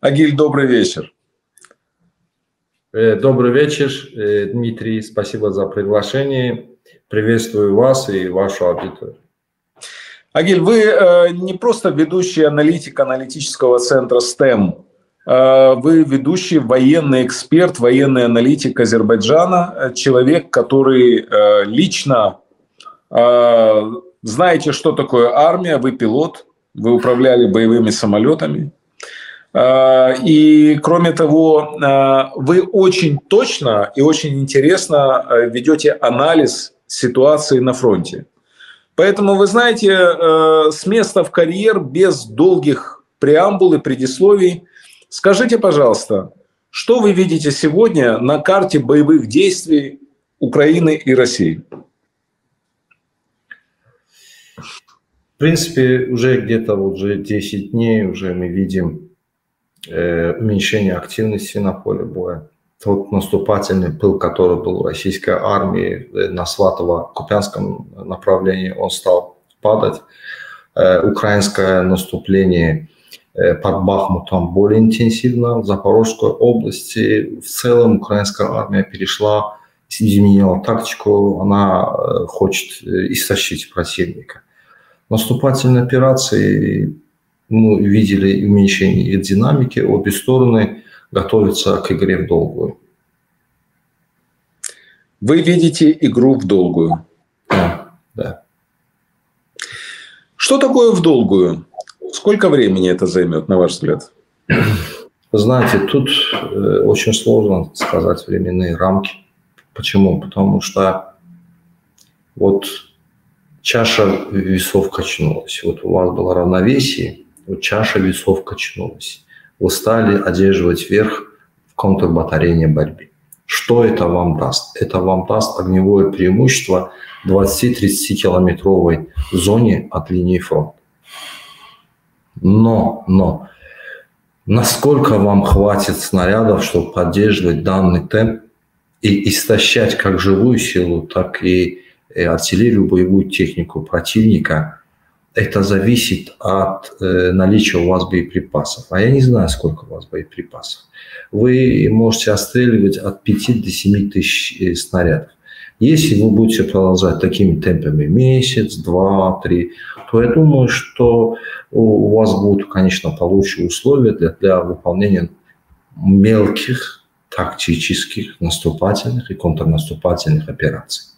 Агиль, добрый вечер. Э, добрый вечер, э, Дмитрий. Спасибо за приглашение. Приветствую вас и вашу аудиторию. Агиль, вы э, не просто ведущий аналитик аналитического центра STEM. Вы ведущий военный эксперт, военный аналитик Азербайджана, человек, который лично знаете, что такое армия, вы пилот, вы управляли боевыми самолетами. Э, и кроме того, э, вы очень точно и очень интересно ведете анализ ситуации на фронте. Поэтому, вы знаете, э, с места в карьер без долгих преамбул и предисловий. Скажите, пожалуйста, что вы видите сегодня на карте боевых действий Украины и России? В принципе, уже где-то уже 10 дней уже мы видим э, уменьшение активности на поле боя тот наступательный пыл, который был у российской армии э, на Сватово-Купянском направлении, он стал падать. Э, украинское наступление э, под Бахмутом более интенсивно. В Запорожской области в целом украинская армия перешла, изменила тактику, она хочет истощить противника. Наступательные операции мы видели уменьшение динамики, обе стороны – готовиться к игре в долгую. Вы видите игру в долгую? Да, да. Что такое в долгую? Сколько времени это займет, на ваш взгляд? Знаете, тут э, очень сложно сказать временные рамки. Почему? Потому что вот чаша весов качнулась. Вот у вас было равновесие, чаша весов качнулась устали одерживать верх в контрбатарейной борьбе. Что это вам даст? Это вам даст огневое преимущество 20-30 километровой зоне от линии фронта. Но, но, насколько вам хватит снарядов, чтобы поддерживать данный темп и истощать как живую силу, так и артиллерию, боевую технику противника – это зависит от э, наличия у вас боеприпасов. А я не знаю, сколько у вас боеприпасов. Вы можете отстреливать от 5 до 7 тысяч э, снарядов. Если вы будете продолжать такими темпами месяц, два, три, то я думаю, что у вас будут, конечно, получше условия для, для выполнения мелких тактических наступательных и контрнаступательных операций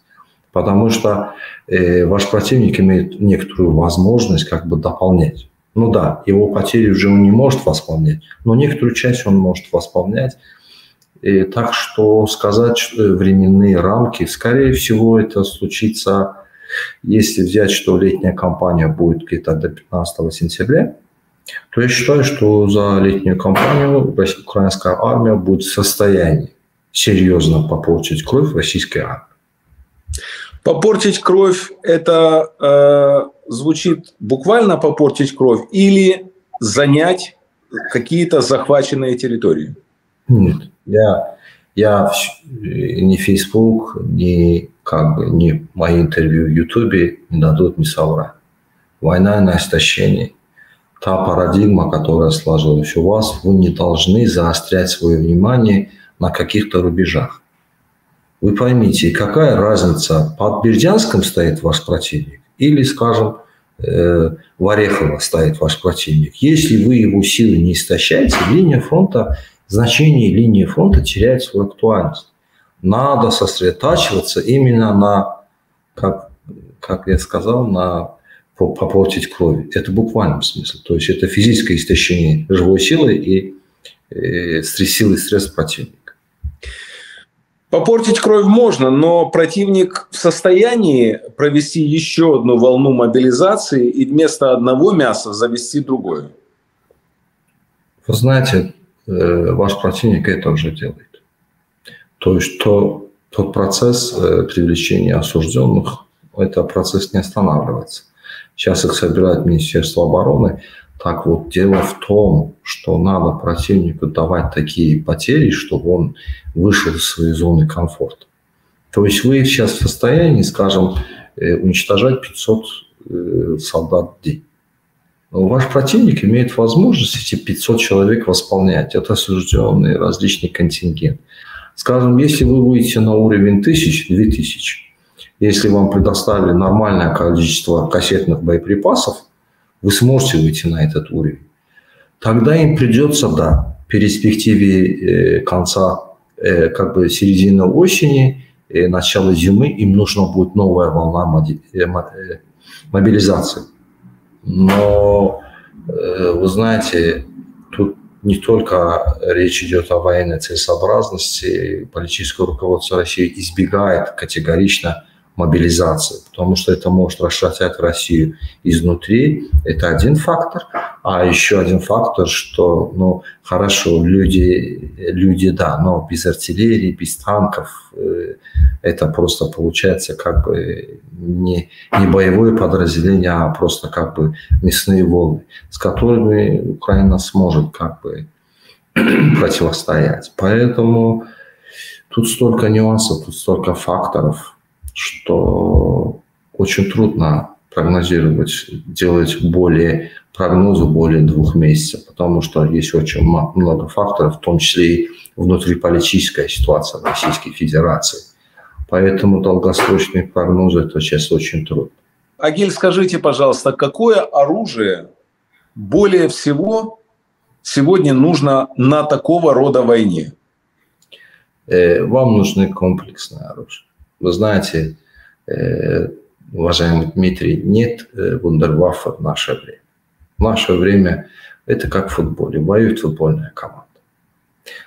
потому что э, ваш противник имеет некоторую возможность как бы дополнять. Ну да, его потери уже он не может восполнять, но некоторую часть он может восполнять. И так что сказать что временные рамки, скорее всего, это случится, если взять, что летняя кампания будет где-то до 15 сентября, то я считаю, что за летнюю кампанию украинская армия будет в состоянии серьезно попортить кровь российской армии. Попортить кровь – это э, звучит буквально попортить кровь или занять какие-то захваченные территории? Нет, я, я ни Facebook, ни как бы ни мои интервью в Ютубе не дадут мне соврать. Война на истощение. Та парадигма, которая сложилась у вас, вы не должны заострять свое внимание на каких-то рубежах. Вы поймите, какая разница, под Бердянском стоит ваш противник или, скажем, э, в Орехово стоит ваш противник. Если вы его силы не истощаете, линия фронта, значение линии фронта теряет свою актуальность. Надо сосредотачиваться именно на, как, как я сказал, на попортить кровь. Это буквальный смысл. То есть это физическое истощение живой силы и э, силы средств противника. Попортить кровь можно, но противник в состоянии провести еще одну волну мобилизации и вместо одного мяса завести другое. Вы знаете, э, ваш противник это уже делает. То есть то, тот процесс э, привлечения осужденных, это процесс не останавливается. Сейчас их собирает Министерство обороны. Так вот, дело в том, что надо противнику давать такие потери, чтобы он вышел из своей зоны комфорта. То есть вы сейчас в состоянии, скажем, э, уничтожать 500 э, солдат в день. ваш противник имеет возможность эти 500 человек восполнять. Это осужденный различный контингент. Скажем, если вы выйдете на уровень 1000-2000, если вам предоставили нормальное количество кассетных боеприпасов, вы сможете выйти на этот уровень. Тогда им придется, да, в перспективе э, конца, э, как бы середины осени, э, начала зимы, им нужна будет новая волна мобилизации. Но, вы знаете, тут не только речь идет о военной целесообразности, политическое руководство России избегает категорично мобилизации, потому что это может расшатать Россию изнутри. Это один фактор. А еще один фактор, что, ну, хорошо, люди, люди да, но без артиллерии, без танков, э, это просто получается как бы не, не боевое подразделение, а просто как бы мясные волны, с которыми Украина сможет как бы противостоять. Поэтому тут столько нюансов, тут столько факторов, что очень трудно прогнозировать, делать более прогнозы более двух месяцев, потому что есть очень много факторов, в том числе и внутриполитическая ситуация в Российской Федерации. Поэтому долгосрочные прогнозы это сейчас очень трудно. Агиль, скажите, пожалуйста, какое оружие более всего сегодня нужно на такого рода войне? Э, вам нужны комплексное оружие. Вы знаете, э, уважаемый Дмитрий, нет э, вундерваффа в наше время. В наше время это как в футболе, воюет футбольная команда.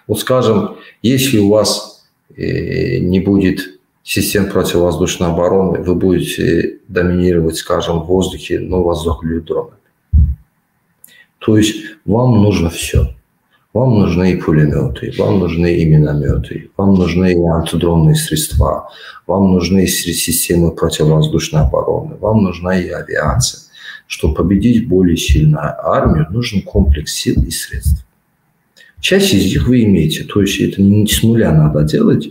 Вот скажем, если у вас э, не будет систем противовоздушной обороны, вы будете доминировать, скажем, в воздухе, но заклюют дронами. То есть вам нужно все. Вам нужны и пулеметы, вам нужны и минометы, вам нужны и антидронные средства, вам нужны и системы противовоздушной обороны, вам нужна и авиация. Чтобы победить более сильную армию, нужен комплекс сил и средств. Часть из них вы имеете, то есть это не с нуля надо делать,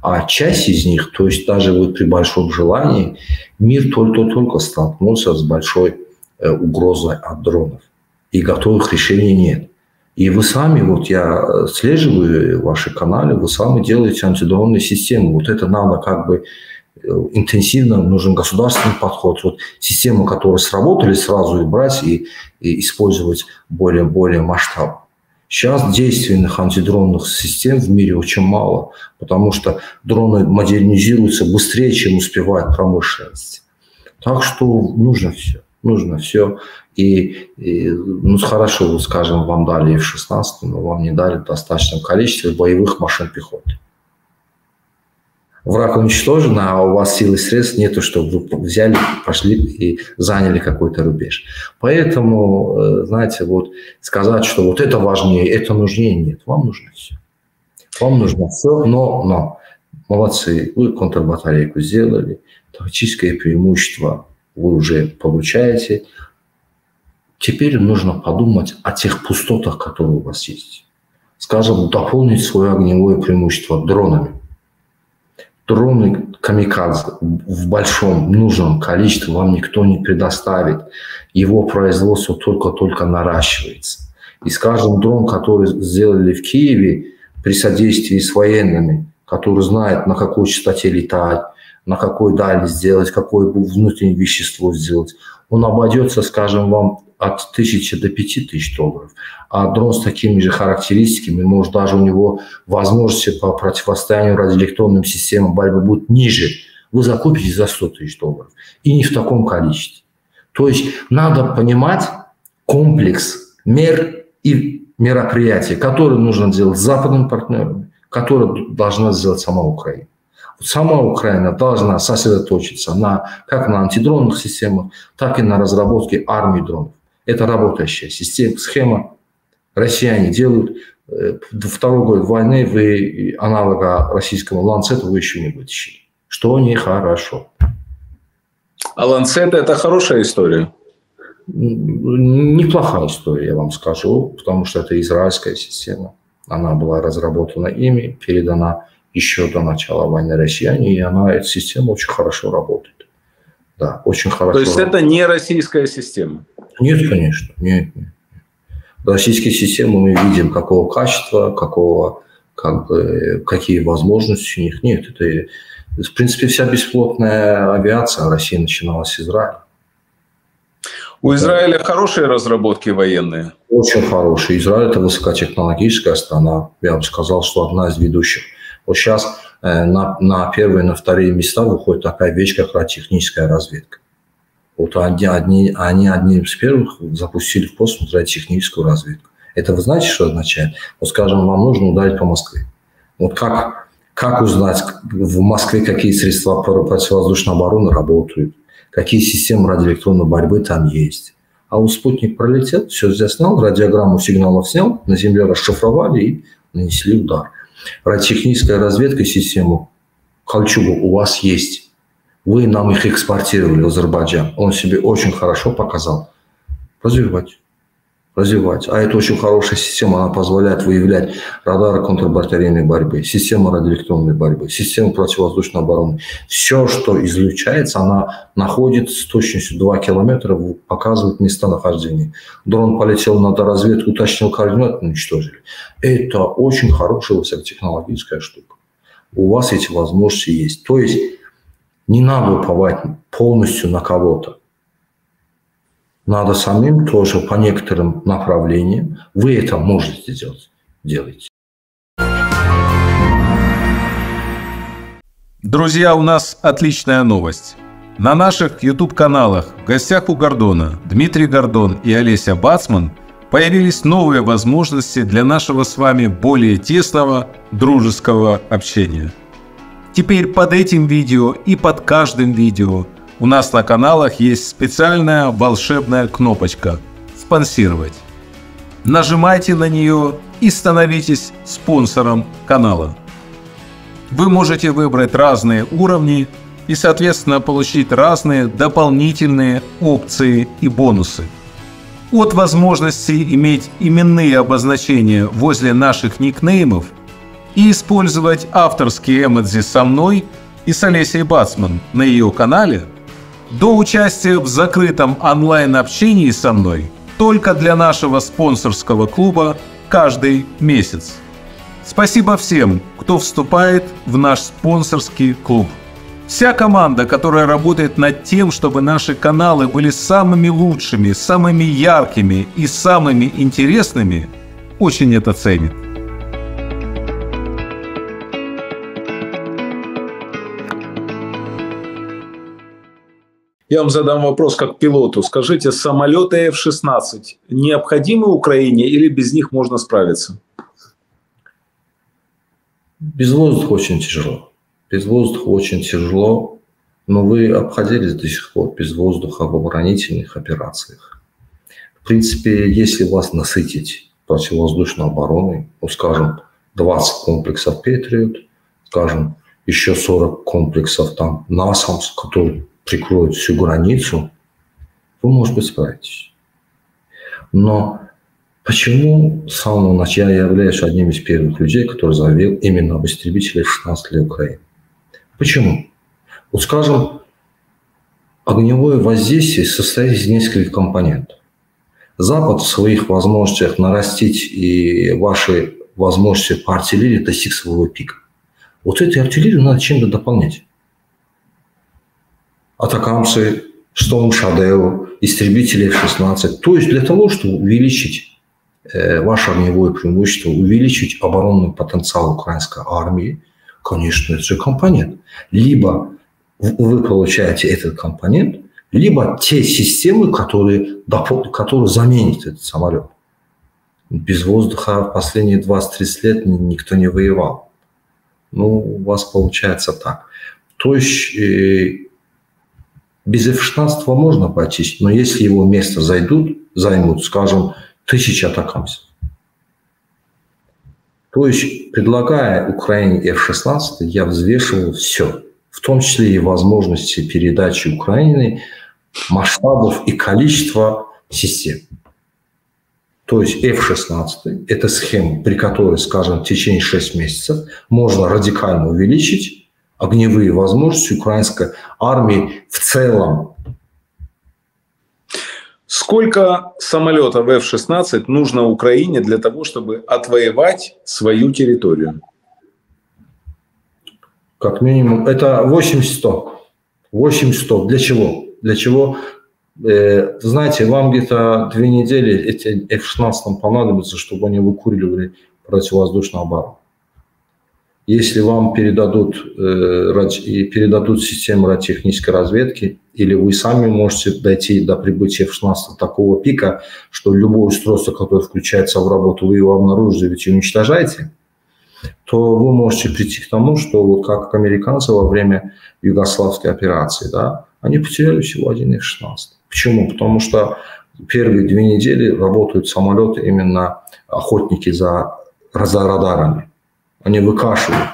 а часть из них, то есть даже вот при большом желании, мир только-только столкнулся с большой э, угрозой от дронов. И готовых решений нет. И вы сами, вот я слеживаю ваши каналы, вы сами делаете антидронные системы. Вот это надо как бы э, интенсивно, нужен государственный подход. Вот системы, которые сработали, сразу и брать и, и использовать более-более масштабно. Сейчас действенных антидронных систем в мире очень мало, потому что дроны модернизируются быстрее, чем успевает промышленность. Так что нужно все нужно все. И, и ну, хорошо, скажем, вам дали F-16, но вам не дали в достаточном боевых машин пехоты. Враг уничтожен, а у вас силы и средств нету, чтобы вы взяли, пошли и заняли какой-то рубеж. Поэтому, э, знаете, вот сказать, что вот это важнее, это нужнее, нет. Вам нужно все. Вам нужно все, но, но. Молодцы, вы контрбатарейку сделали, тактическое преимущество вы уже получаете. Теперь нужно подумать о тех пустотах, которые у вас есть. Скажем, дополнить свое огневое преимущество дронами. Дроны камикадзе в большом нужном количестве вам никто не предоставит. Его производство только-только наращивается. И, скажем, дрон, который сделали в Киеве при содействии с военными, который знает, на какой частоте летать, на какой дальность сделать, какое внутреннее вещество сделать, он обойдется, скажем вам, от 1000 до 5000 долларов. А дрон с такими же характеристиками, может даже у него возможности по противостоянию радиоэлектронным системам борьбы будут ниже. Вы закупите за 100 тысяч долларов. И не в таком количестве. То есть надо понимать комплекс мер и мероприятий, которые нужно делать с западными партнерами, которые должна сделать сама Украина сама Украина должна сосредоточиться на, как на антидронных системах, так и на разработке армии дронов. Это работающая система, схема. Россияне делают. Э, второй год войны вы аналога российскому ланцету вы еще не вытащили. Что нехорошо. А ланцет – это хорошая история? Неплохая история, я вам скажу, потому что это израильская система. Она была разработана ими, передана еще до начала войны россияне, и она, эта система очень хорошо работает. Да, очень хорошо. То есть это не российская система? Нет, конечно, нет, нет. Российские системы мы видим, какого качества, какого, как бы, какие возможности у них. Нет, это, в принципе, вся бесплотная авиация России начиналась с Израиля. У Израиля хорошие разработки военные? Очень хорошие. Израиль – это высокотехнологическая страна. Я бы сказал, что одна из ведущих. Вот сейчас э, на, на первые, на вторые места выходит такая вещь, как радиотехническая разведка. Вот они, одни, они одни из первых запустили в космос радиотехническую разведку. Это вы знаете, что означает? Вот, скажем, вам нужно ударить по Москве. Вот как, как узнать в Москве, какие средства противовоздушной обороны работают, какие системы радиоэлектронной борьбы там есть. А у спутник пролетел, все заснял, радиограмму сигналов снял, на Земле расшифровали и нанесли удар. Радиотехническая разведка систему Кольчугу у вас есть. Вы нам их экспортировали в Азербайджан. Он себе очень хорошо показал. Развивать развивать. А это очень хорошая система, она позволяет выявлять радары контрбатарейной борьбы, система радиоэлектронной борьбы, система противовоздушной обороны. Все, что излучается, она находит с точностью 2 километра, показывает места нахождения. Дрон полетел на разведку, уточнил координаты, уничтожили. Это очень хорошая высокотехнологическая штука. У вас эти возможности есть. То есть не надо уповать полностью на кого-то надо самим тоже по некоторым направлениям. Вы это можете делать. Делайте. Друзья, у нас отличная новость. На наших YouTube-каналах в гостях у Гордона Дмитрий Гордон и Олеся Бацман появились новые возможности для нашего с вами более тесного дружеского общения. Теперь под этим видео и под каждым видео – у нас на каналах есть специальная волшебная кнопочка «Спонсировать». Нажимайте на нее и становитесь спонсором канала. Вы можете выбрать разные уровни и, соответственно, получить разные дополнительные опции и бонусы. От возможности иметь именные обозначения возле наших никнеймов и использовать авторские эмодзи со мной и с Олесей Бацман на ее канале – до участия в закрытом онлайн-общении со мной только для нашего спонсорского клуба каждый месяц. Спасибо всем, кто вступает в наш спонсорский клуб. Вся команда, которая работает над тем, чтобы наши каналы были самыми лучшими, самыми яркими и самыми интересными, очень это ценит. Я вам задам вопрос как пилоту. Скажите, самолеты F-16 необходимы Украине или без них можно справиться? Без воздуха очень тяжело. Без воздуха очень тяжело, но вы обходились до сих пор без воздуха в оборонительных операциях. В принципе, если вас насытить противовоздушной обороной, ну, скажем, 20 комплексов Патриот, скажем, еще 40 комплексов там НАСАМС, которые прикроют всю границу, вы, может быть, справитесь. Но почему с самого начала я являюсь одним из первых людей, который заявил именно об истребителе 16 для Украины? Почему? Вот скажем, огневое воздействие состоит из нескольких компонентов. Запад в своих возможностях нарастить и ваши возможности по артиллерии достиг своего пика. Вот этой артиллерию надо чем-то дополнять атакамсы, Storm Shadow, истребители F-16. То есть для того, чтобы увеличить э, ваше огневое преимущество, увеличить оборонный потенциал украинской армии, конечно, это же компонент. Либо вы получаете этот компонент, либо те системы, которые, которые заменят этот самолет. Без воздуха в последние 20-30 лет никто не воевал. Ну, у вас получается так. То есть э, без F-16 можно обойтись, но если его место зайдут, займут, скажем, тысячи атакамсов. То есть, предлагая Украине F-16, я взвешивал все, в том числе и возможности передачи Украины масштабов и количества систем. То есть F-16 – это схема, при которой, скажем, в течение 6 месяцев можно радикально увеличить огневые возможности украинской армии в целом. Сколько самолетов F-16 нужно Украине для того, чтобы отвоевать свою территорию? Как минимум, это 8-100. 8-100. Для чего? Для чего? Э, знаете, вам где-то две недели эти F-16 понадобится, чтобы они выкуривали противовоздушную оборону. Если вам передадут, э, передадут систему радиотехнической разведки, или вы сами можете дойти до прибытия F-16 такого пика, что любое устройство, которое включается в работу, вы его обнаруживаете и уничтожаете, то вы можете прийти к тому, что вот как американцы во время югославской операции, да, они потеряли всего один F-16. Почему? Потому что первые две недели работают самолеты именно охотники за, за радарами они выкашивают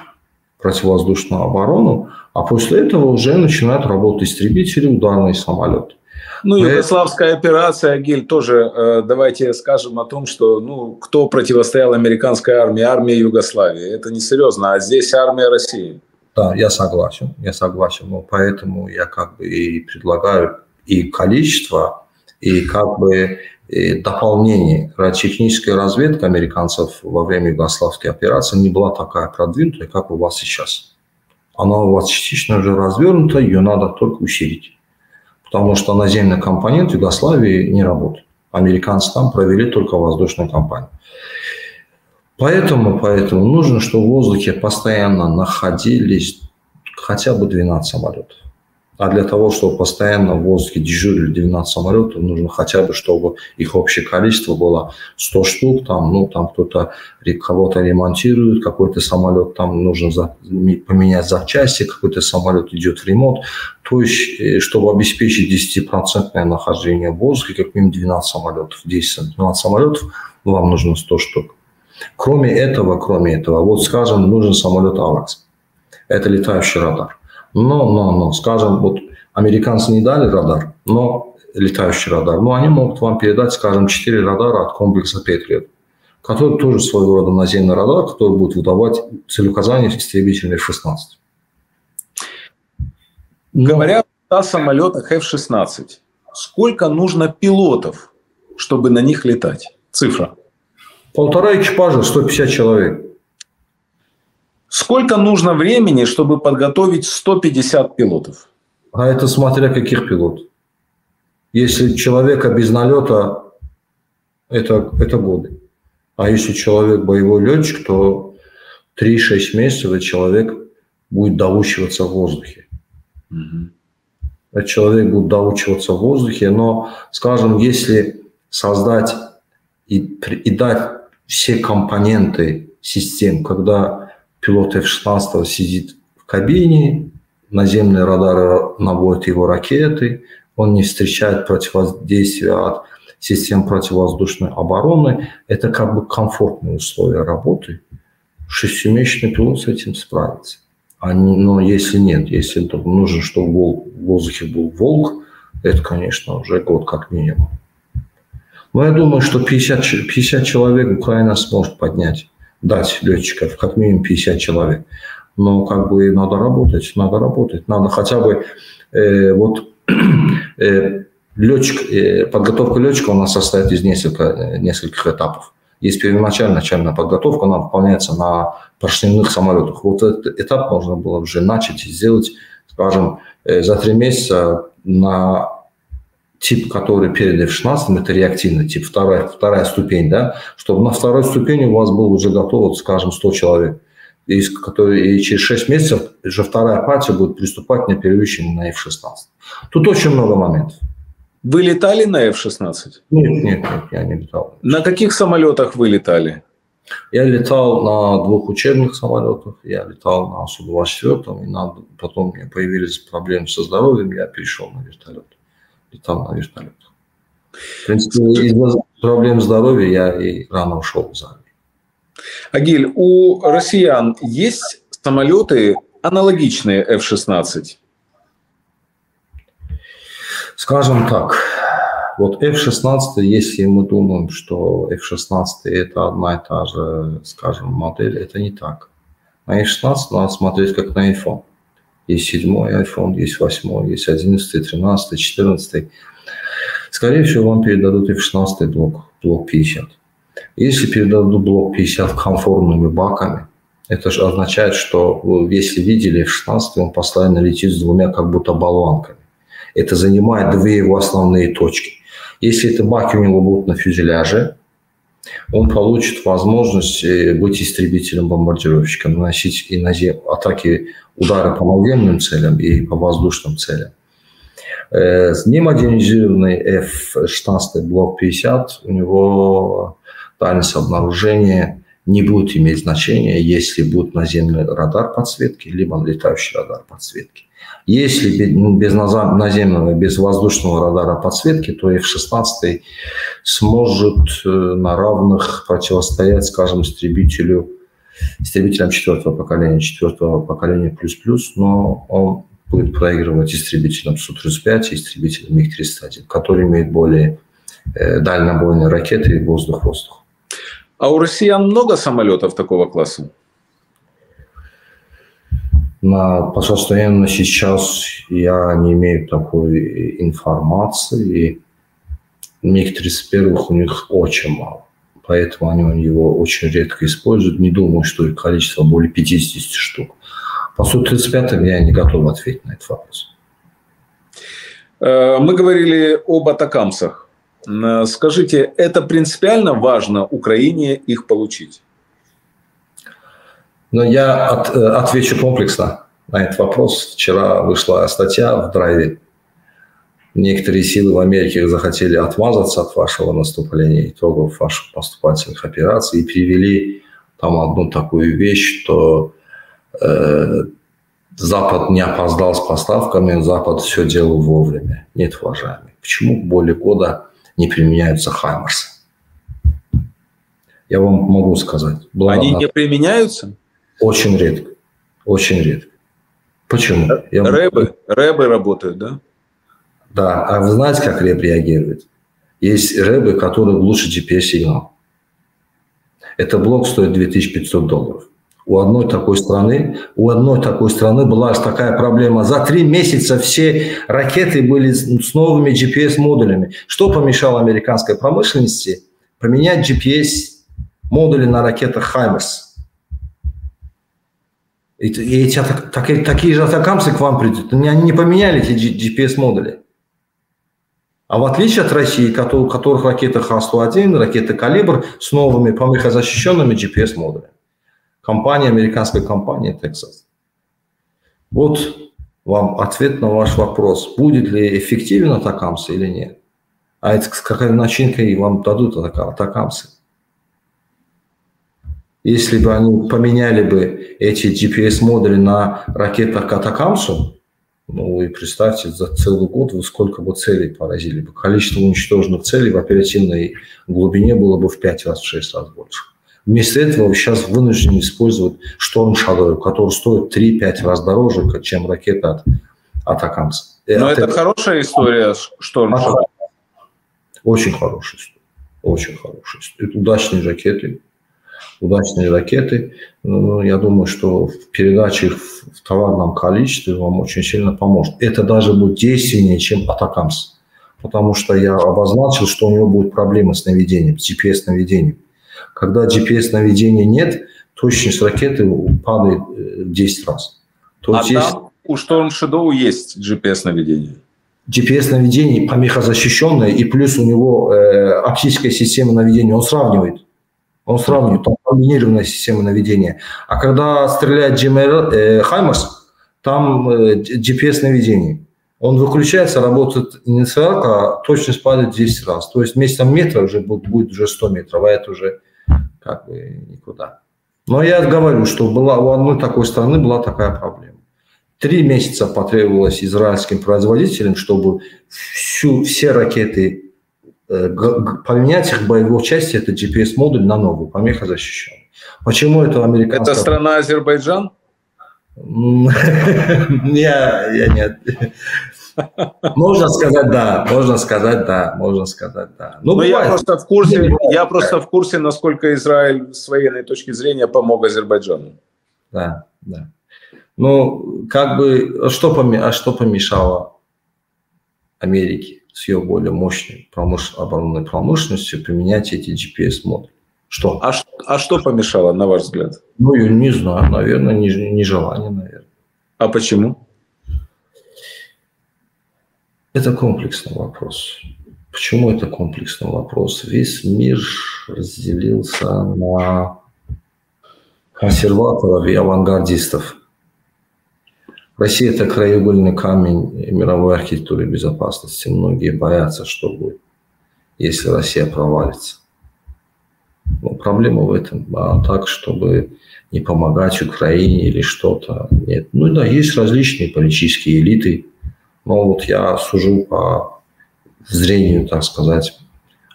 противовоздушную оборону, а после этого уже начинают работать истребители, ударные самолеты. Ну, югославская операция, Гиль, тоже э, давайте скажем о том, что ну, кто противостоял американской армии, армии Югославии. Это несерьезно, а здесь армия России. Да, я согласен, я согласен. Но поэтому я как бы и предлагаю и количество, и как бы дополнение. Радиотехническая разведка американцев во время югославской операции не была такая продвинутая, как у вас сейчас. Она у вас частично уже развернута, ее надо только усилить. Потому что наземный компонент в Югославии не работает. Американцы там провели только воздушную кампанию. Поэтому, поэтому нужно, чтобы в воздухе постоянно находились хотя бы 12 самолетов. А для того, чтобы постоянно в воздухе дежурили 12 самолетов, нужно хотя бы, чтобы их общее количество было 100 штук. Там, ну, там кто-то кого-то ремонтирует, какой-то самолет там нужно за, поменять запчасти, какой-то самолет идет в ремонт. То есть, э, чтобы обеспечить 10% нахождение в воздухе, как минимум 12 самолетов. 10, 12 самолетов, вам нужно 100 штук. Кроме этого, кроме этого, вот скажем, нужен самолет «Авакс». Это летающий радар. Но, но, но, скажем, вот американцы не дали радар, но летающий радар, но они могут вам передать, скажем, 4 радара от комплекса Patriot, который тоже своего рода наземный радар, который будет выдавать целеуказания истребителями F-16. Говоря о самолетах F-16, сколько нужно пилотов, чтобы на них летать? Цифра. Полтора экипажа, 150 человек. Сколько нужно времени, чтобы подготовить 150 пилотов? А это смотря каких пилотов. Если человека без налета, это, это годы. А если человек боевой летчик, то 3-6 месяцев человек будет доучиваться в воздухе. Угу. Человек будет доучиваться в воздухе, но, скажем, если создать и, и дать все компоненты систем, когда пилот F-16 сидит в кабине, наземные радары наводят его ракеты, он не встречает противодействия от систем противовоздушной обороны. Это как бы комфортные условия работы. Шестимесячный пилот с этим справится. А но если нет, если нужно, чтобы в воздухе был волк, это, конечно, уже год как минимум. Но я думаю, что 50, 50 человек Украина сможет поднять дать летчиков, как минимум 50 человек. Но как бы надо работать, надо работать, надо хотя бы э, вот э, летчик, э, подготовка летчика у нас состоит из несколько, э, нескольких этапов. Есть первоначальная начальная подготовка, она выполняется на поршневых самолетах. Вот этот этап можно было уже начать сделать, скажем, э, за три месяца на тип, который перед F-16, это реактивный тип, вторая, вторая ступень, да, чтобы на второй ступени у вас был уже готово, скажем, 100 человек, и, которые, и через 6 месяцев уже вторая партия будет приступать на перевыщение на F-16. Тут очень много моментов. Вы летали на F-16? Нет, нет, нет, я не летал. На каких самолетах вы летали? Я летал на двух учебных самолетах, я летал на Су-24, и на, потом у меня появились проблемы со здоровьем, я перешел на вертолет летал на вертолетах. В принципе, из-за проблем здоровья я и рано ушел из армии. Агиль, у россиян есть самолеты аналогичные F-16? Скажем так, вот F-16, если мы думаем, что F-16 это одна и та же, скажем, модель, это не так. На F-16 надо смотреть как на iPhone. Есть седьмой iPhone, есть восьмой, есть одиннадцатый, тринадцатый, четырнадцатый. Скорее всего, вам передадут и в 16 блок, блок 50. Если передадут блок 50 конформными баками, это же означает, что если видели, в 16 он постоянно летит с двумя как будто болванками. Это занимает две его основные точки. Если это баки у него будут на фюзеляже, он получит возможность э, быть истребителем-бомбардировщиком, наносить и назем... атаки, удары по наземным целям и по воздушным целям. Э, с немодернизированный F-16 блок 50, у него дальность обнаружения не будет иметь значения, если будет наземный радар подсветки, либо летающий радар подсветки. Если ну, без наземного, без воздушного радара подсветки, то F-16 сможет э, на равных противостоять, скажем, истребителю, истребителям четвертого поколения, четвертого поколения плюс-плюс, но он будет проигрывать истребителям Су-35 и истребителям МиГ-31, которые имеют более э, дальнобойные ракеты и воздух-воздух. А у россиян много самолетов такого класса? На, по состоянию сейчас я не имею такой информации. МиГ-31 у них очень мало. Поэтому они его очень редко используют. Не думаю, что их количество более 50 штук. По Су-35 я не готов ответить на этот вопрос. Э, мы говорили об атакамсах. Э, скажите, это принципиально важно Украине их получить? Но я от, э, отвечу комплексно на этот вопрос. Вчера вышла статья в драйве. Некоторые силы в Америке захотели отмазаться от вашего наступления, итогов ваших поступательных операций и привели там одну такую вещь, что э, Запад не опоздал с поставками, Запад все делал вовремя. Нет, уважаемые. Почему более года не применяются Хаймерсы? Я вам могу сказать. Они не применяются? Очень редко. Очень редко. Почему? Я рэбы, рэбы работают, да? Да. А вы знаете, как рэб реагирует? Есть рэбы, которые лучше GPS-сигнал. Это блок стоит 2500 долларов. У одной такой страны, у одной такой страны была такая проблема. За три месяца все ракеты были с новыми GPS-модулями. Что помешало американской промышленности поменять GPS-модули на ракетах «Хаймерс»? И, и эти, так, такие же атакамсы к вам придут. Они не поменяли эти GPS-модули. А в отличие от России, у которых ракеты Х-101, ракеты «Калибр» с новыми помехозащищенными GPS-модулями. Компания, американская компания Texas. Вот вам ответ на ваш вопрос. Будет ли эффективен атакамс или нет? А это с какой начинкой вам дадут атакамсы? Если бы они поменяли бы эти GPS-модули на ракетах Катакамсу, ну, вы представьте, за целый год вы сколько бы целей поразили бы. Количество уничтоженных целей в оперативной глубине было бы в 5 раз, в 6 раз больше. Вместо этого вы сейчас вынуждены использовать Шторм Shadow, который стоит 3-5 раз дороже, чем ракета от Атакамса. Э, Но от это этого... хорошая история Шторм Shadow. Очень хорошая история. Очень хорошая история. Это удачные ракеты удачные ракеты. Ну, я думаю, что в передаче их в товарном количестве вам очень сильно поможет. Это даже будет действеннее, чем Атакамс. Потому что я обозначил, что у него будет проблемы с наведением, с GPS-наведением. Когда GPS-наведения нет, точность ракеты падает э, в 10 раз. То а здесь... там у Storm Shadow есть GPS-наведение? GPS-наведение помехозащищенное, и плюс у него э, оптическая система наведения, он сравнивает. Он сравнивает, там комбинированная система наведения. А когда стреляет GMR, э, Хаймерс, там э, GPS-наведение. Он выключается, работает инициалка, точность падает 10 раз. То есть вместо метра уже будет, будет уже 100 метров, а это уже как бы никуда. Но я говорю, что была, у одной такой страны была такая проблема. Три месяца потребовалось израильским производителям, чтобы всю, все ракеты поменять их боевой части, это GPS-модуль на новый, помеха защищен. Почему это американская... Это страна Азербайджан? Я, я нет. Можно сказать да, можно сказать да, можно сказать да. Ну, Но я просто в курсе, я просто в курсе, насколько Израиль с военной точки зрения помог Азербайджану. Да, да. Ну, как бы, а что, а что помешало Америке с ее более мощной промыш... оборонной промышленностью применять эти GPS-модули? Что? А, а что помешало, на ваш взгляд? Ну, я не знаю, наверное, нежелание, не наверное. А почему? Это комплексный вопрос. Почему это комплексный вопрос? Весь мир разделился на консерваторов и авангардистов. Россия – это краеугольный камень мировой архитектуры безопасности. Многие боятся, что будет, если Россия провалится. Но проблема в этом. А так, чтобы не помогать Украине или что-то. Нет. Ну да, есть различные политические элиты. Но вот я сужу по зрению, так сказать,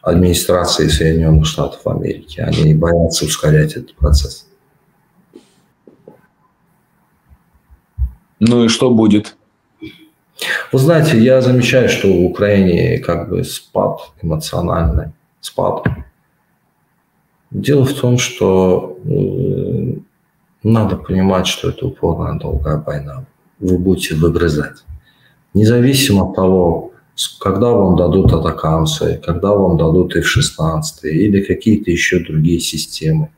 администрации Соединенных Штатов Америки. Они боятся ускорять этот процесс. Ну и что будет? Вы знаете, я замечаю, что в Украине как бы спад эмоциональный, спад. Дело в том, что э, надо понимать, что это упорная долгая война. Вы будете выгрызать. Независимо от того, когда вам дадут атакамсы, когда вам дадут F-16 или какие-то еще другие системы,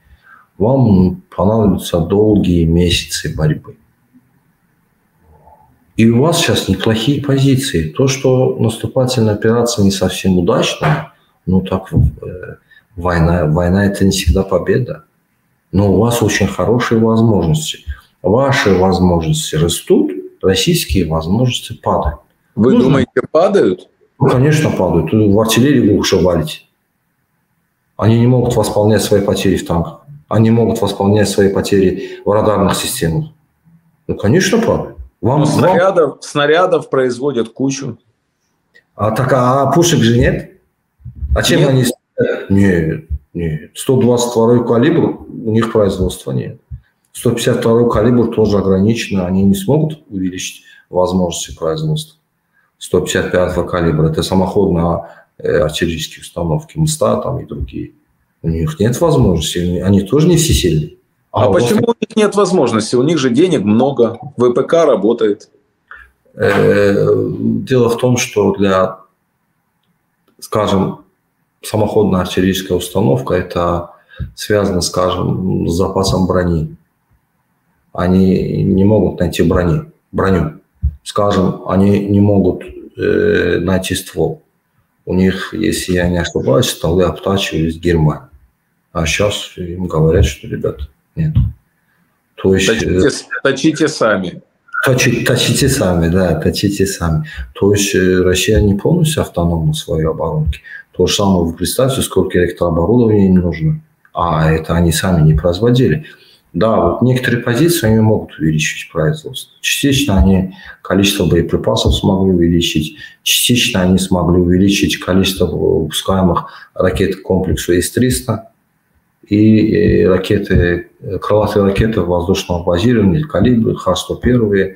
вам понадобятся долгие месяцы борьбы. И у вас сейчас неплохие позиции. То, что наступательная операция не совсем удачная, ну так э, война, война это не всегда победа. Но у вас очень хорошие возможности. Ваши возможности растут, российские возможности падают. Вы Нужно... думаете, падают? Ну, конечно, падают. В артиллерии вы уже валите. Они не могут восполнять свои потери в танках. Они могут восполнять свои потери в радарных системах. Ну, конечно, падают. Вам, снарядов, вам... снарядов производят кучу. А так, а пушек же нет? А чем нет. они... Нет, нет. 122 калибр, у них производства нет. 152 калибр тоже ограничено, они не смогут увеличить возможности производства. 155 калибра. Это самоходные э, артиллерийские установки, МСТА там и другие. У них нет возможности, они тоже не всесильные. А, а почему у них нет возможности? У них же денег много, ВПК работает. Э, дело в том, что для, скажем, самоходная артиллерийская установка, это связано, скажем, с запасом брони. Они не могут найти брони, броню скажем, они не могут э, найти ствол. У них, если я не ошибаюсь, стволы обтачивались в Германии. А сейчас им говорят, что, ребят, нет. То есть, точите, э, точите сами. Точите, точите сами, да, точите сами. То есть э, Россия не полностью автономна в своей оборонке. То же самое вы представьте, сколько электрооборудования им нужно. А это они сами не производили. Да, вот некоторые позиции они могут увеличить производство. Частично они количество боеприпасов смогли увеличить, частично они смогли увеличить количество выпускаемых ракет к комплексу С-300 и ракеты, крылатые ракеты воздушного базирования, калибры, Х-101.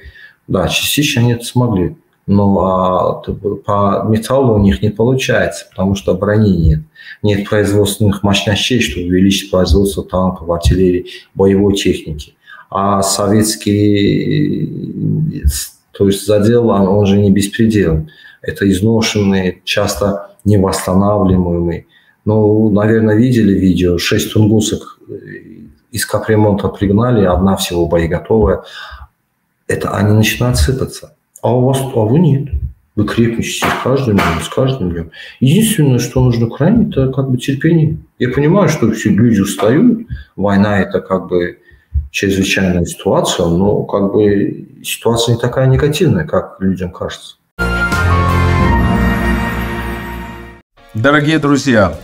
Да, частично они это смогли. Но а, по металлу у них не получается, потому что брони нет. Нет производственных мощностей, чтобы увеличить производство танков, артиллерии, боевой техники. А советский то есть задел, он, он же не беспредел. Это изношенный, часто невосстанавливаемый. Ну, наверное, видели видео. Шесть тунгусок из капремонта пригнали, одна всего боеготовая. Это они начинают сыпаться. А у вас, а вы нет. Вы крепнете с каждым днем, с каждым днем. Единственное, что нужно Украине, это как бы терпение. Я понимаю, что все люди устают. Война – это как бы чрезвычайная ситуация, но как бы ситуация не такая негативная, как людям кажется. Дорогие друзья,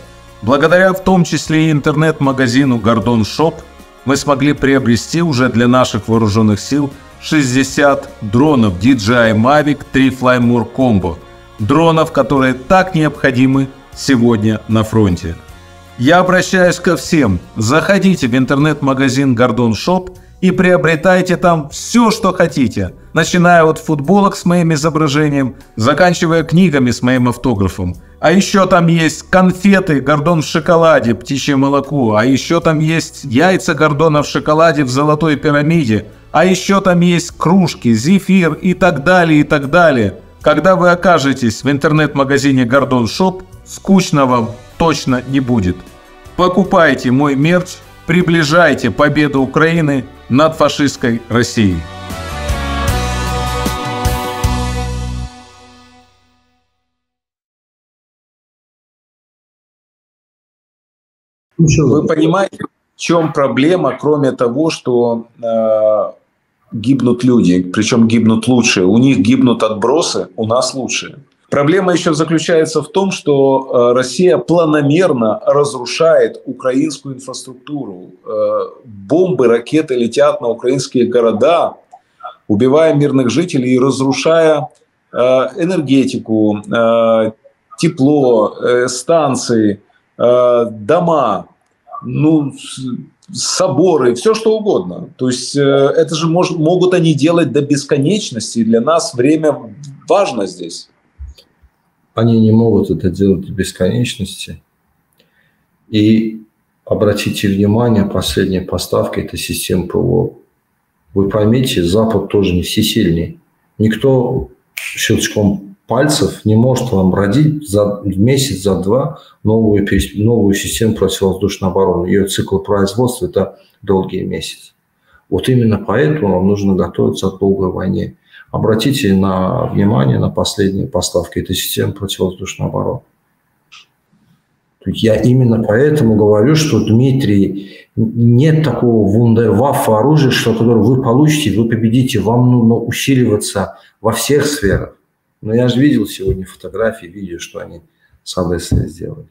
благодаря в том числе и интернет-магазину Gordon Shop мы смогли приобрести уже для наших вооруженных сил – 60 дронов DJI Mavic 3 Fly More Combo. Дронов, которые так необходимы сегодня на фронте. Я обращаюсь ко всем. Заходите в интернет-магазин Gordon Shop и приобретайте там все, что хотите. Начиная от футболок с моим изображением, заканчивая книгами с моим автографом. А еще там есть конфеты Гордон в шоколаде, птичье молоко. А еще там есть яйца Гордона в шоколаде в золотой пирамиде. А еще там есть кружки, зефир и так далее, и так далее. Когда вы окажетесь в интернет-магазине Gordon Shop, скучно вам точно не будет. Покупайте мой мерч, приближайте победу Украины над фашистской Россией. Вы понимаете, в чем проблема, кроме того, что э, гибнут люди, причем гибнут лучшие. У них гибнут отбросы, у нас лучшие. Проблема еще заключается в том, что э, Россия планомерно разрушает украинскую инфраструктуру. Э, бомбы, ракеты летят на украинские города, убивая мирных жителей и разрушая э, энергетику, тепло, станции, дома, ну, соборы, все что угодно. То есть это же мож, могут они делать до бесконечности. И для нас время важно здесь. Они не могут это делать до бесконечности. И обратите внимание, последняя поставка – это система ПВО. Вы поймите, Запад тоже не всесильный. Никто щелчком пальцев не может вам родить за месяц, за два новую, новую систему противовоздушной обороны. Ее цикл производства – это долгие месяцы. Вот именно поэтому вам нужно готовиться к долгой войне. Обратите на внимание на последние поставки этой системы противовоздушной обороны. Я именно поэтому говорю, что, Дмитрий, нет такого вундерваффа оружия, что, которое вы получите, вы победите. Вам нужно усиливаться во всех сферах. Но я же видел сегодня фотографии, видео, что они с Одессой сделали.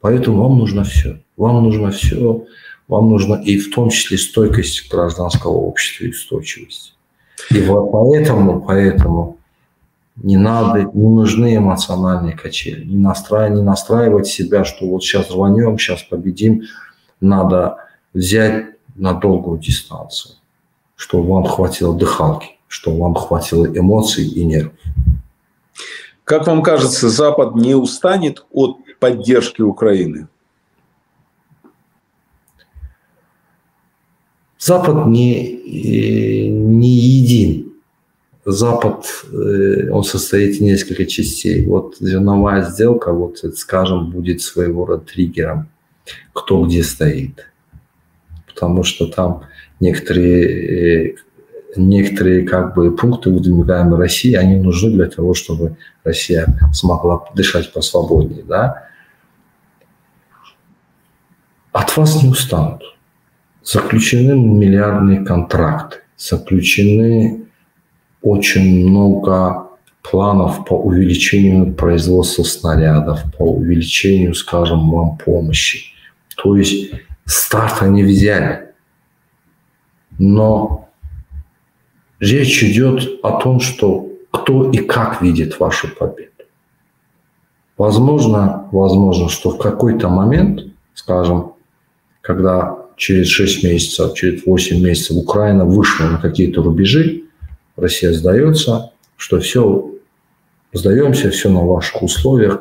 Поэтому вам нужно все. Вам нужно все. Вам нужно и в том числе стойкость гражданского общества и устойчивость. И вот поэтому, поэтому не надо, не нужны эмоциональные качели. Не, настраивать, не настраивать себя, что вот сейчас рванем, сейчас победим. Надо взять на долгую дистанцию, чтобы вам хватило дыхалки, чтобы вам хватило эмоций и нервов. Как вам кажется, Запад не устанет от поддержки Украины? Запад не, не един. Запад, э, он состоит из нескольких частей. Вот зерновая сделка, вот, скажем, будет своего рода триггером, кто где стоит. Потому что там некоторые, э, некоторые как бы пункты, выдвигаемые России, они нужны для того, чтобы Россия смогла дышать посвободнее. Да? От вас не устанут заключены миллиардные контракты, заключены очень много планов по увеличению производства снарядов, по увеличению, скажем, вам помощи. То есть старт они взяли. Но речь идет о том, что кто и как видит вашу победу. Возможно, возможно, что в какой-то момент, скажем, когда через 6 месяцев, через 8 месяцев Украина вышла на какие-то рубежи, Россия сдается, что все, сдаемся, все на ваших условиях.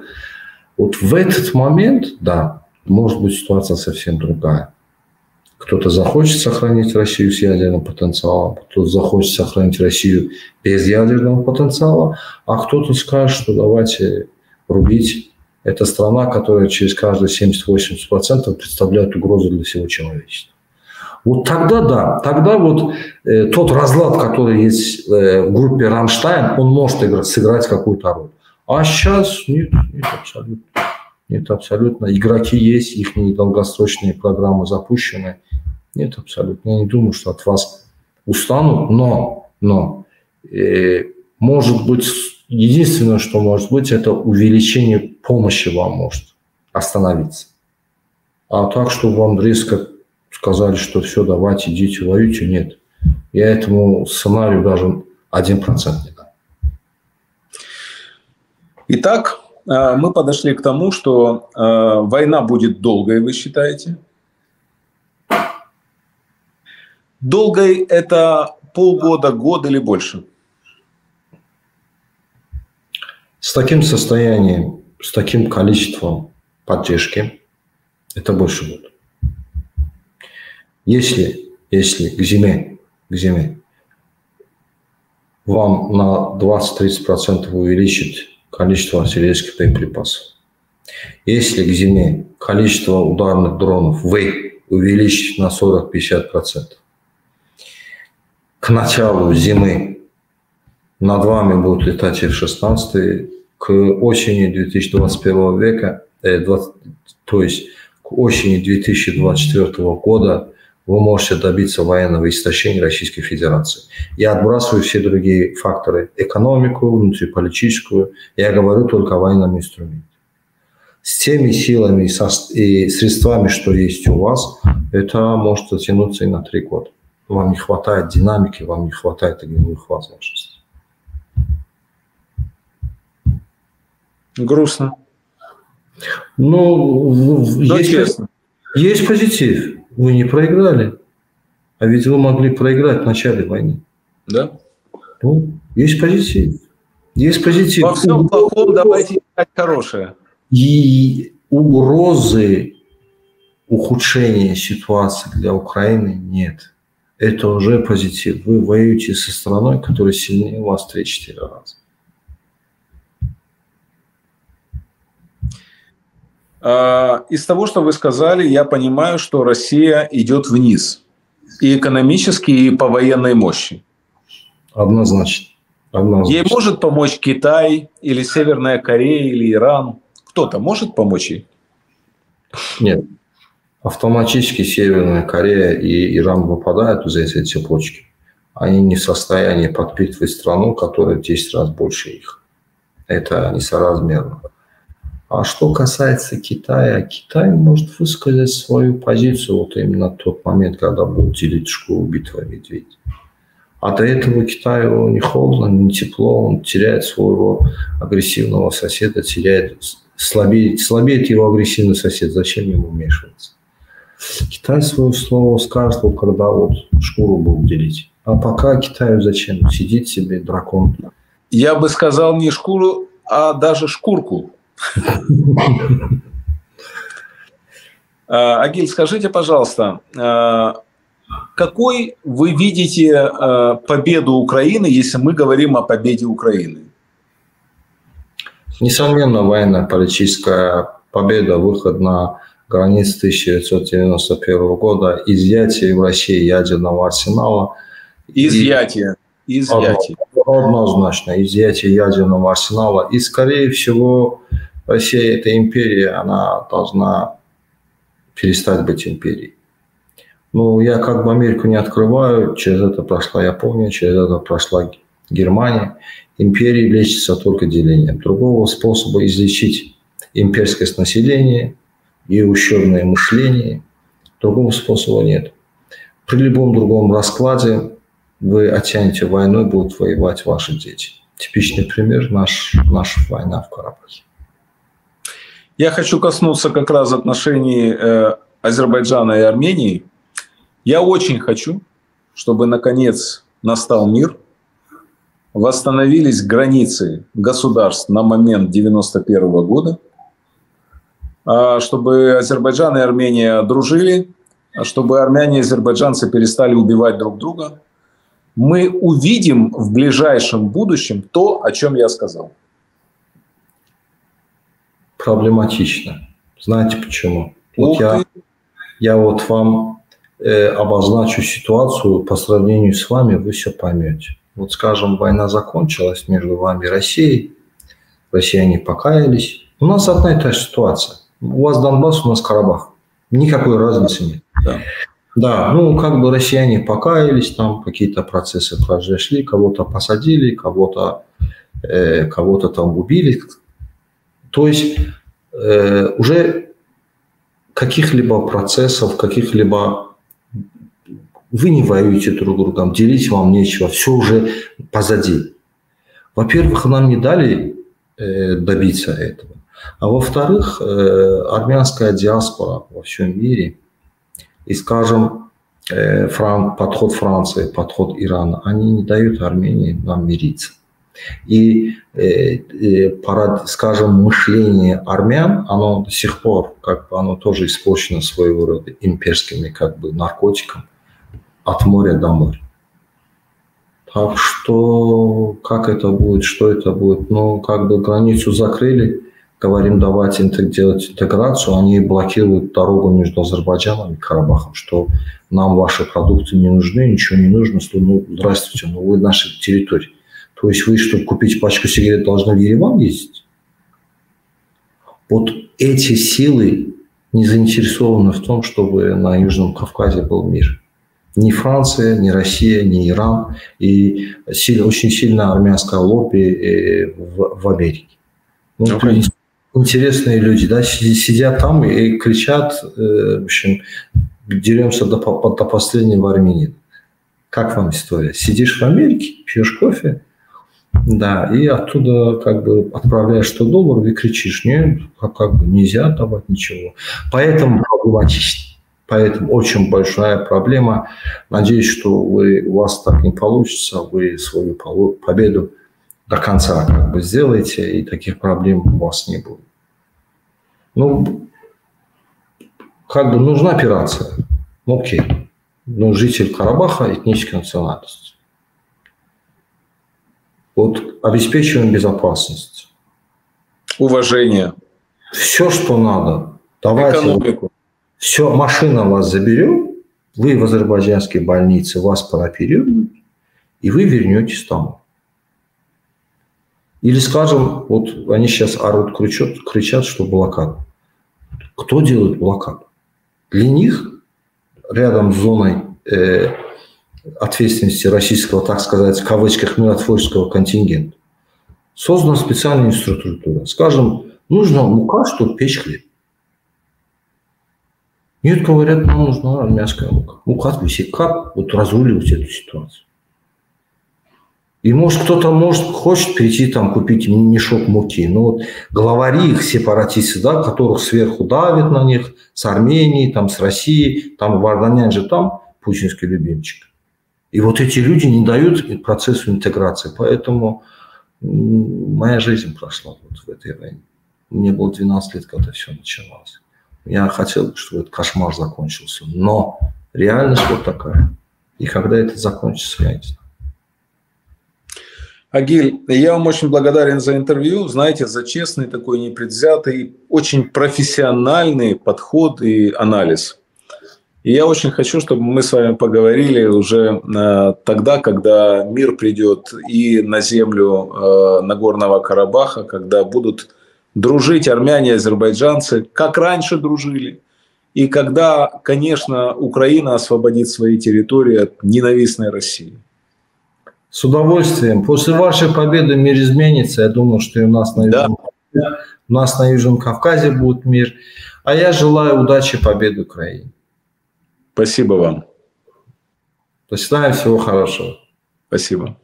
Вот в этот момент, да, может быть ситуация совсем другая. Кто-то захочет сохранить Россию с ядерным потенциалом, кто-то захочет сохранить Россию без ядерного потенциала, а кто-то скажет, что давайте рубить это страна, которая через каждые 70-80% представляет угрозу для всего человечества. Вот тогда да, тогда вот э, тот разлад, который есть э, в группе Рамштайн, он может играть, сыграть какую-то роль. А сейчас нет, нет абсолютно. Нет, абсолютно. Игроки есть, их долгосрочные программы запущены. Нет, абсолютно. Я не думаю, что от вас устанут, но, но э, может быть Единственное, что может быть, это увеличение помощи вам может остановиться. А так, чтобы вам резко сказали, что все, давайте, идите, воюйте, нет. Я этому сценарию даже один процент не дам. Итак, мы подошли к тому, что э, война будет долгой, вы считаете? Долгой – это полгода, год или больше – с таким состоянием с таким количеством поддержки, это больше будет. Если, если к зиме, к зиме вам на 20-30% увеличить количество артиллерийских боеприпасов, если к зиме количество ударных дронов вы увеличить на 40-50%, к началу зимы над вами будут летать F-16, к осени 2021 века, э, 20, то есть к осени 2024 года вы можете добиться военного истощения Российской Федерации. Я отбрасываю все другие факторы. Экономику, внутриполитическую. Я говорю только о военном инструменте. С теми силами и средствами, что есть у вас, это может затянуться и на три года. Вам не хватает динамики, вам не хватает огневых возможностей. Грустно. Ну, есть, есть позитив. Вы не проиграли. А ведь вы могли проиграть в начале войны. Да. Ну, есть позитив. Есть позитив. Во всем плохом давайте искать хорошее. И угрозы ухудшения ситуации для Украины нет. Это уже позитив. Вы воюете со страной, которая сильнее вас в 3-4 раза. Из того, что вы сказали, я понимаю, что Россия идет вниз. И экономически, и по военной мощи. Однозначно. Однозначно. Ей может помочь Китай, или Северная Корея, или Иран? Кто-то может помочь ей? Нет. Автоматически Северная Корея и Иран выпадают из этой цепочки. Они не в состоянии подпитывать страну, которая в 10 раз больше их. Это несоразмерно. А что касается Китая, Китай может высказать свою позицию вот именно в тот момент, когда будет делить школу битва медведь. А до этого Китаю не холодно, не тепло, он теряет своего агрессивного соседа, теряет, слабеет, слабеет его агрессивный сосед, зачем ему вмешиваться? Китай свое слово скажет, вот когда вот шкуру будут делить. А пока Китаю зачем? Сидит себе дракон. Я бы сказал не шкуру, а даже шкурку. А, Агиль, скажите, пожалуйста, а, какой вы видите а, победу Украины, если мы говорим о победе Украины? Несомненно, военная политическая победа, выход на границы 1991 года, изъятие в России ядерного арсенала. Изъятие. Изъятие. Однозначно, изъятие ядерного арсенала. И, скорее всего, Россия – это империя, она должна перестать быть империей. Ну, я как бы Америку не открываю, через это прошла Япония, через это прошла Германия. Империи лечится только делением. Другого способа излечить имперскость населения и ущербное мышление, другого способа нет. При любом другом раскладе вы оттянете войну, будут воевать ваши дети. Типичный пример наш, – наша война в Карабахе. Я хочу коснуться как раз отношений э, Азербайджана и Армении. Я очень хочу, чтобы наконец настал мир, восстановились границы государств на момент 91 года, а чтобы Азербайджан и Армения дружили, а чтобы армяне и азербайджанцы перестали убивать друг друга. Мы увидим в ближайшем будущем то, о чем я сказал проблематично. Знаете почему? Вот я, я вот вам э, обозначу ситуацию по сравнению с вами, вы все поймете. Вот, скажем, война закончилась между вами и Россией, россияне покаялись. У нас одна и та же ситуация. У вас Донбасс, у нас Карабах. Никакой разницы нет. Да. Да, ну как бы россияне покаялись, там какие-то процессы произошли, кого-то посадили, кого-то э, кого-то там убили. То есть э, уже каких-либо процессов, каких-либо вы не воюете друг другом, делить вам нечего, все уже позади. Во-первых, нам не дали э, добиться этого. А во-вторых, э, армянская диаспора во всем мире и, скажем, э, Фран, подход Франции, подход Ирана, они не дают Армении нам мириться. И, э, э, скажем, мышление армян, оно до сих пор, как бы, оно тоже испорчено своего рода имперскими, как бы, наркотиками от моря до моря. Так что, как это будет, что это будет, ну, как бы границу закрыли, говорим, давайте делать интеграцию, они блокируют дорогу между Азербайджаном и Карабахом, что нам ваши продукты не нужны, ничего не нужно, ну, здравствуйте, ну, вы наша территория. То есть вы, чтобы купить пачку сигарет, должны в Ереван ездить? Вот эти силы не заинтересованы в том, чтобы на Южном Кавказе был мир. Ни Франция, ни Россия, ни Иран и сильно, очень сильная армянская лобби э, в, в Америке. Ну, okay. Интересные люди, да, сидят там и кричат, э, в общем, деремся до, до последнего армянина. Как вам история? Сидишь в Америке, пьешь кофе, да, и оттуда как бы отправляешь 100 долларов и кричишь, нет, как, как бы нельзя давать ничего. Поэтому. Поэтому очень большая проблема. Надеюсь, что вы, у вас так не получится, вы свою победу до конца как бы сделаете, и таких проблем у вас не будет. Ну, как бы нужна операция. Ну, окей. Но житель Карабаха этнической национальности. Вот обеспечиваем безопасность. Уважение. Все, что надо. Давайте. Экономику. Все, машина вас заберет, вы в азербайджанской больнице, вас прооперируют, и вы вернетесь домой. Или, скажем, вот они сейчас орут, кричат, кричат, что блокада. Кто делает блокаду? Для них рядом с зоной э, ответственности российского, так сказать, в кавычках, миротворческого контингента создана специальная инфраструктура. Скажем, нужно мука, чтобы печь хлеб. Нет, говорят, нам нужна армянская мука. Ну как как вот разруливать эту ситуацию? И может кто-то может, хочет прийти там купить мешок муки. Но вот главари их, сепаратисты, да, которых сверху давят на них, с Арменией, там, с Россией, там Варданян же там, путинский любимчик. И вот эти люди не дают процессу интеграции. Поэтому моя жизнь прошла вот в этой войне. Мне было 12 лет, когда все началось. Я хотел, чтобы этот кошмар закончился. Но реальность вот такая. И когда это закончится, я не знаю. Агиль, я вам очень благодарен за интервью, знаете, за честный такой непредвзятый, очень профессиональный подход и анализ. И я очень хочу, чтобы мы с вами поговорили уже э, тогда, когда мир придет и на землю э, Нагорного Карабаха, когда будут дружить армяне и азербайджанцы, как раньше дружили. И когда, конечно, Украина освободит свои территории от ненавистной России. С удовольствием. После вашей победы мир изменится. Я думаю, что и у нас на Южном, да. у нас на Южном Кавказе будет мир. А я желаю удачи и победы Украине. Спасибо вам. До свидания, всего хорошего. Спасибо.